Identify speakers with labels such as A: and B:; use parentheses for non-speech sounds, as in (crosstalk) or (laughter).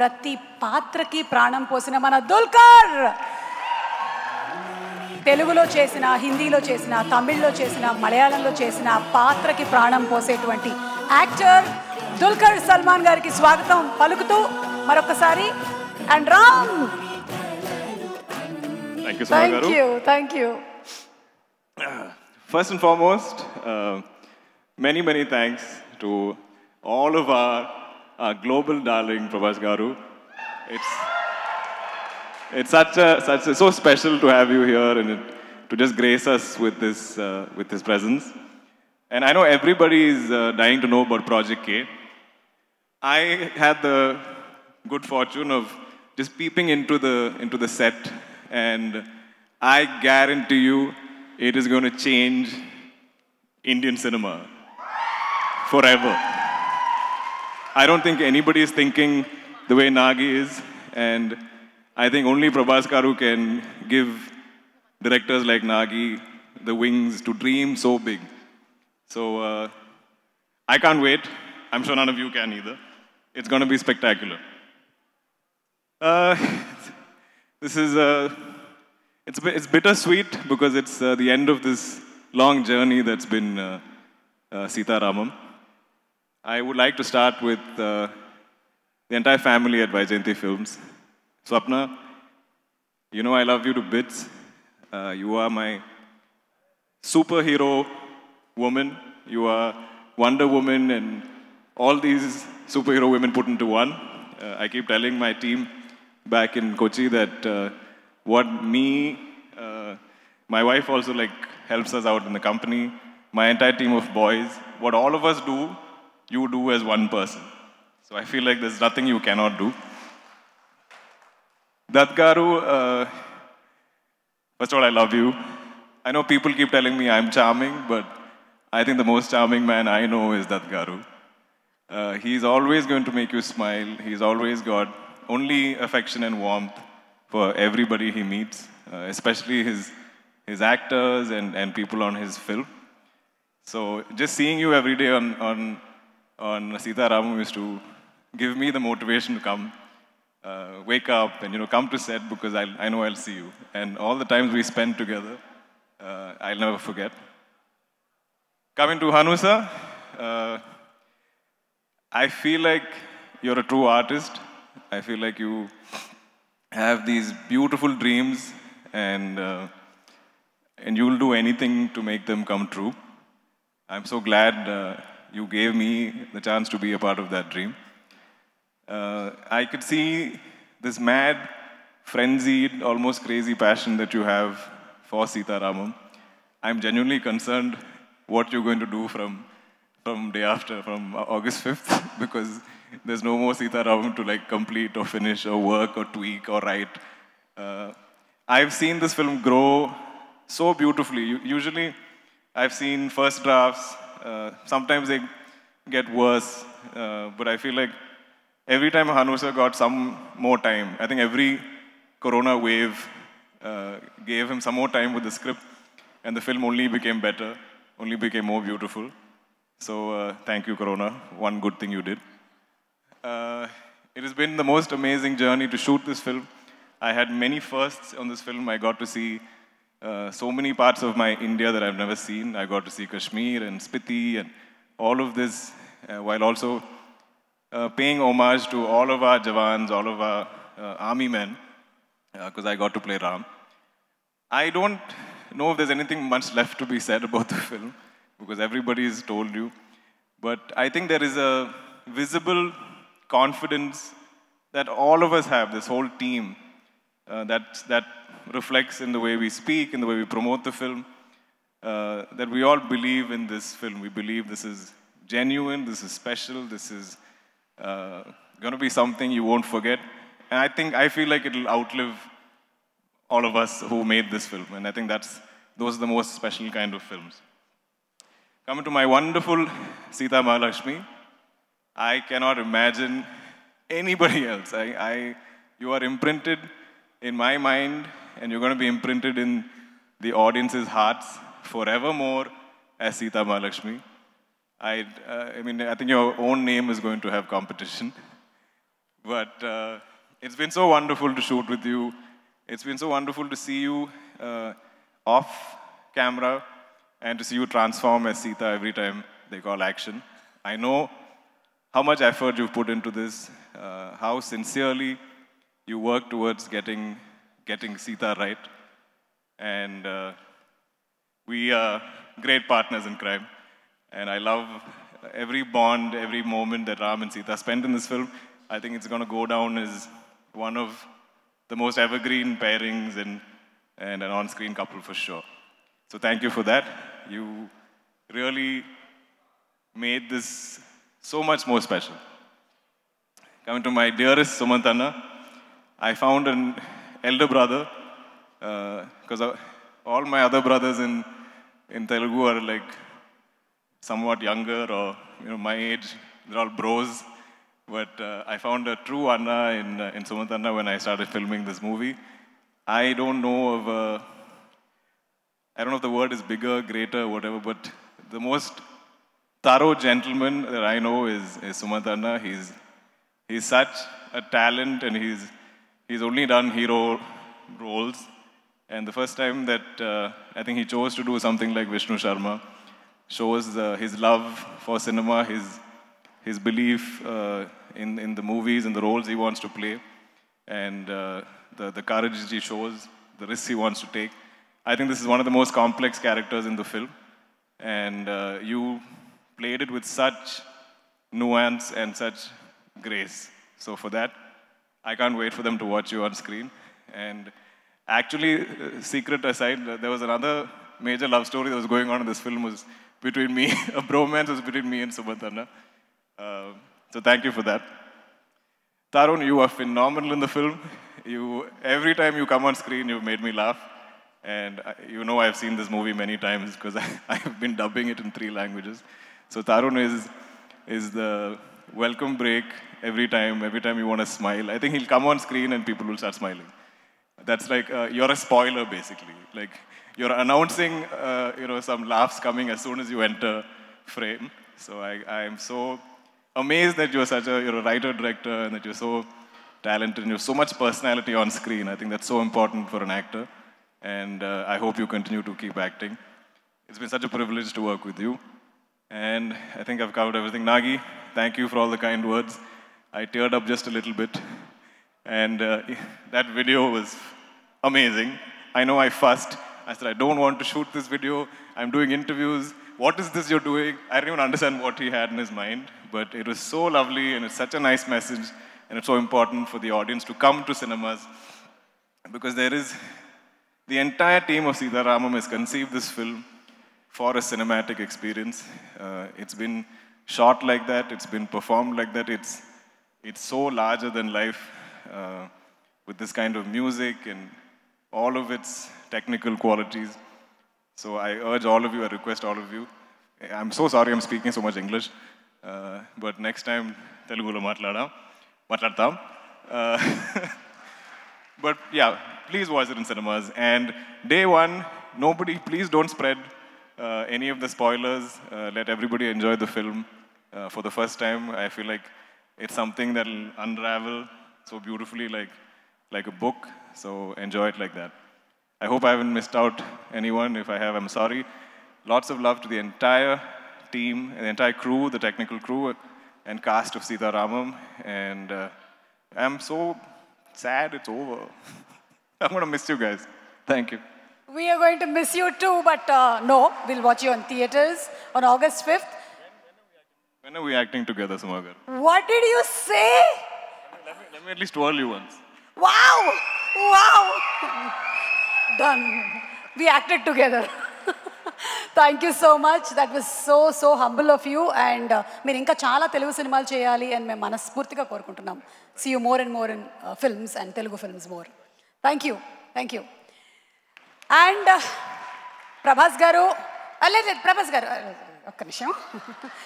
A: ప్రతి పాత్రకి ప్రాణం పోసిన మన దుల్కర్. తెలుగులో చేసిన హిందీలో చేసిన తమిళ్ళో చేసిన మలయాళంలో చేసిన పాత్రకి ప్రాణం పోసేటువంటి యాక్టర్ దుల్కర్ సల్మాన్ గారికి స్వాగతం పలుకుతూ మరొకసారి and Ram.
B: Thank you
A: thank you thank you
B: First and foremost, uh, many, many thanks to our global darling Prabhas Garu. It's, it's such a, such a, so special to have you here and it, to just grace us with this, uh, with this presence. And I know everybody is uh, dying to know about Project K. I had the good fortune of just peeping into the, into the set, and I guarantee you it is going to change Indian cinema forever. I don't think anybody is thinking the way Nagi is, and I think only Prabhas Garu can give directors like Nagi the wings to dream so big. So uh, I can't wait. I'm sure none of you can either. It's going to be spectacular. Uh, this is uh, it's it's bittersweet because it's uh, the end of this long journey that's been uh, uh, Sita Ramam. I would like to start with uh, the entire family at Vyjayanthi Films. Swapna, you know I love you to bits. Uh, you are my superhero woman. You are Wonder Woman and all these superhero women put into one. Uh, I keep telling my team back in Kochi that uh, what me, uh, my wife also like helps us out in the company, my entire team of boys, what all of us do, you do as one person. So I feel like there's nothing you cannot do. Dutt Garu, uh, First of all, I love you. I know people keep telling me I'm charming, but I think the most charming man I know is Dutt Garu. Uh, he's always going to make you smile. He's always got only affection and warmth for everybody he meets, uh, especially his, his actors and, and people on his film. So just seeing you every day on, on, on Sita Ramam used to give me the motivation to come uh, wake up and you know come to set because I, I know I'll see you. And all the times we spent together, uh, I'll never forget. Coming to Hanusa, uh, I feel like you're a true artist. I feel like you have these beautiful dreams and uh, and you'll do anything to make them come true. I'm so glad uh, you gave me the chance to be a part of that dream uh, I could see this mad, frenzied, almost crazy passion that you have for Sita Ramam. I'm genuinely concerned what you're going to do from from day after, from August 5th, (laughs) because there's no more Sita Ramam to like complete or finish or work or tweak or write. Uh, I've seen this film grow so beautifully. Usually, I've seen first drafts. Uh, sometimes they get worse, uh, but I feel like every time Hanusa got some more time, I think every Corona wave uh, gave him some more time with the script, and the film only became better, only became more beautiful. So uh, thank you, Corona. One good thing you did. Uh, it has been the most amazing journey to shoot this film. I had many firsts on this film. I got to see uh, so many parts of my India that I've never seen. I got to see Kashmir and Spiti and all of this, uh, while also uh, paying homage to all of our Jawans, all of our uh, army men, because I got to play Ram. I don't know if there's anything much left to be said about the film, because everybody has told you. But I think there is a visible confidence that all of us have, this whole team, uh, that, that reflects in the way we speak, in the way we promote the film, uh, that we all believe in this film. We believe this is genuine, this is special, this is uh, going to be something you won't forget. And I think, I feel like it'll outlive all of us who made this film. And I think that's, those are the most special kind of films. Coming to my wonderful Sita Mahalakshmi, I cannot imagine anybody (laughs) else. I, I, you are imprinted in my mind, and you're going to be imprinted in the audience's hearts forevermore as Sita Mahalakshmi. I, uh, I mean, I think your own name is going to have competition. But uh, it's been so wonderful to shoot with you. It's been so wonderful to see you uh, off camera and to see you transform as Sita every time they call action. I know how much effort you've put into this, uh, how sincerely you work towards getting, getting Sita right. And uh, we are great partners in crime. And I love every bond, every moment that Ram and Sita spent in this film. I think it's going to go down as one of the most evergreen pairings and, and an on screen couple for sure. So thank you for that. You really made this so much more special. Coming to my dearest Sumantanna, I found an elder brother because all my other brothers in, in Telugu are like somewhat younger or you know my age. They're all bros. But uh, I found a true Anna in, uh, in Sumantanna when I started filming this movie. I don't know of I don't know if the word is bigger, greater, whatever, but the most thorough gentleman that I know is, is Sumantanna. He's, he's such a talent and he's, he's only done hero roles. And the first time that uh, I think he chose to do something like Vishnu Sharma shows uh, his love for cinema, his, his belief uh, in, in the movies and the roles he wants to play, and uh, the, the courage he shows, the risks he wants to take. I think this is one of the most complex characters in the film, and uh, you played it with such nuance and such grace. So for that, I can't wait for them to watch you on screen. And actually, uh, secret aside, uh, there was another major love story that was going on in this film was between me, (laughs) a bromance was between me and Sumantanna. Uh, so thank you for that. Tharun, you are phenomenal in the film. You, every time you come on screen, you've made me laugh. And I, you know I've seen this movie many times because (laughs) I've been dubbing it in three languages. So Tharun is, is the welcome break every time, every time you want to smile. I think he'll come on screen and people will start smiling. That's like, uh, you're a spoiler basically. Like, you're announcing, uh, you know, some laughs coming as soon as you enter frame. So I, I am so amazed that you're such a, you're a writer, director, and that you're so talented and you have so much personality on screen. I think that's so important for an actor. And uh, I hope you continue to keep acting. It's been such a privilege to work with you. And I think I've covered everything. Nagi, thank you for all the kind words. I teared up just a little bit. And uh, that video was amazing. I know I fussed. I said, I don't want to shoot this video. I'm doing interviews. What is this you're doing? I didn't even understand what he had in his mind. But it was so lovely and it's such a nice message. And it's so important for the audience to come to cinemas. Because there is, the entire team of Sita Ramam has conceived this film for a cinematic experience. Uh, it's been shot like that, it's been performed like that, it's, it's so larger than life uh, with this kind of music and all of its technical qualities. So I urge all of you, I request all of you, I'm so sorry I'm speaking so much English, uh, but next time Telugulo matlada, matladam. Uh, (laughs) but yeah, please watch it in cinemas. And day one, nobody, please don't spread uh, any of the spoilers. Uh, let everybody enjoy the film uh, for the first time. I feel like it's something that'll unravel so beautifully, like like a book. So enjoy it like that. I hope I haven't missed out anyone. If I have, I'm sorry. Lots of love to the entire team, the entire crew, the technical crew, and cast of Sita Ramam. And uh, I'm so sad it's over. (laughs) I'm going to miss you guys. Thank you.
A: We are going to miss you too, but uh, no, we'll watch you on theaters on August 5th.
B: When are we acting together, Sumagar?
A: What did you say?
B: Let me, let me at least twirl you once.
A: Wow! Wow! Done. We acted together. Thank you so much that was so so humble of you and మీరు ఇంకా చాలా తెలుగు సినిమాలు చేయాలి అని మేము మనస్ఫూర్తిగా కోరుకుంటున్నాం see you more and more in films and Telugu films more thank you thank you and Prabhas garu లేదు లేదు ప్రభాస్ గారు ఒక్క నిమిషం (laughs)